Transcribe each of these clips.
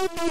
The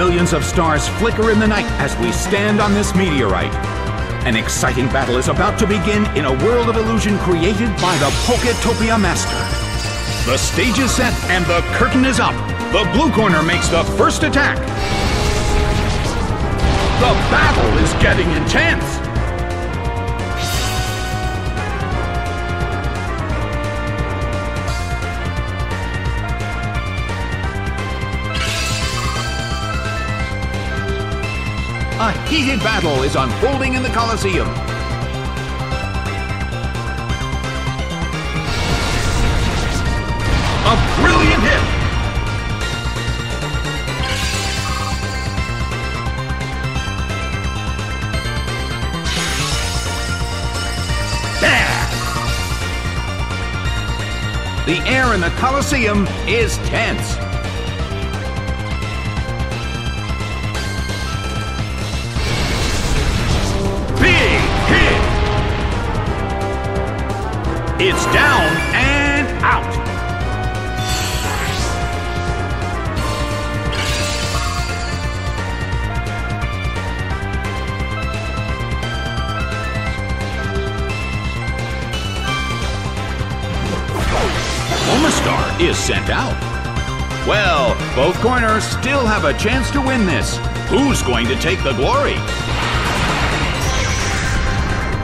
Millions of stars flicker in the night as we stand on this meteorite. An exciting battle is about to begin in a world of illusion created by the Poketopia Master. The stage is set and the curtain is up. The blue corner makes the first attack. The battle is getting intense. Heated battle is unfolding in the Colosseum. A brilliant hit! Bad! The air in the Colosseum is tense. It's down and out. Omastar is sent out. Well, both corners still have a chance to win this. Who's going to take the glory?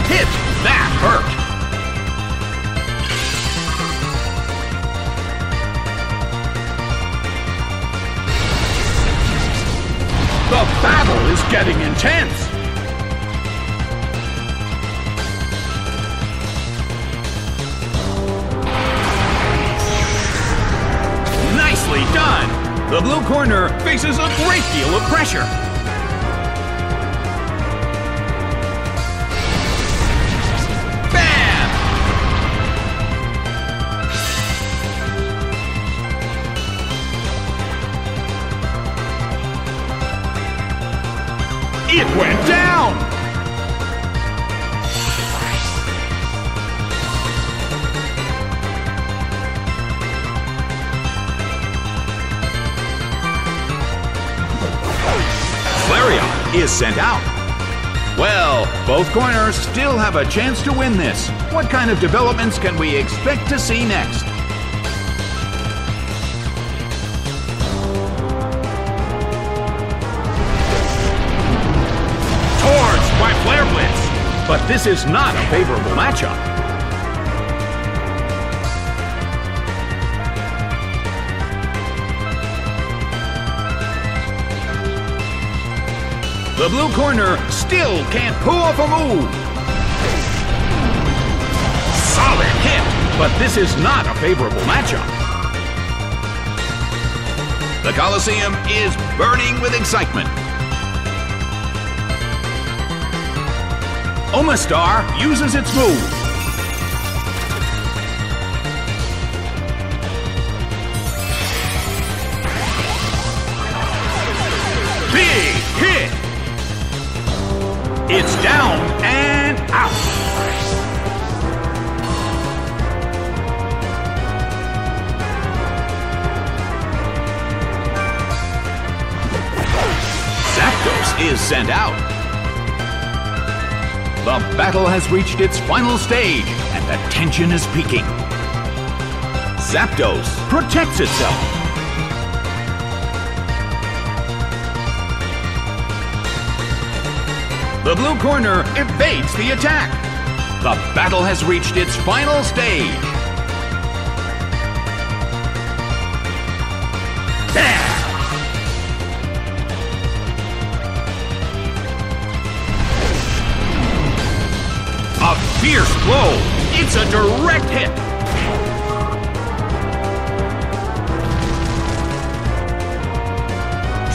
Hit! That hurt! Battle is getting intense! Nicely done! The blue corner faces a great deal of pressure. It went down! Flareon is sent out. Well, both corners still have a chance to win this. What kind of developments can we expect to see next? But this is not a favorable matchup. The blue corner still can't pull off a move. Solid hit, but this is not a favorable matchup. The Coliseum is burning with excitement. Omastar uses its move. Big hit! It's down and out. Zapdos is sent out. The battle has reached its final stage, and the tension is peaking. Zapdos protects itself. The blue corner evades the attack. The battle has reached its final stage. Blow. It's a direct hit.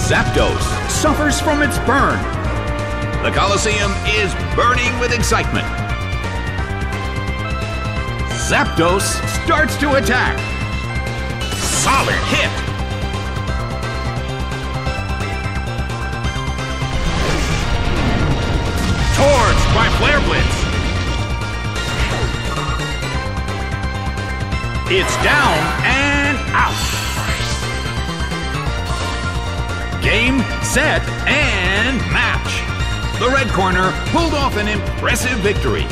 Zapdos suffers from its burn. The Coliseum is burning with excitement. Zapdos starts to attack. Solid hit. It's down and out. Game, set, and match. The red corner pulled off an impressive victory.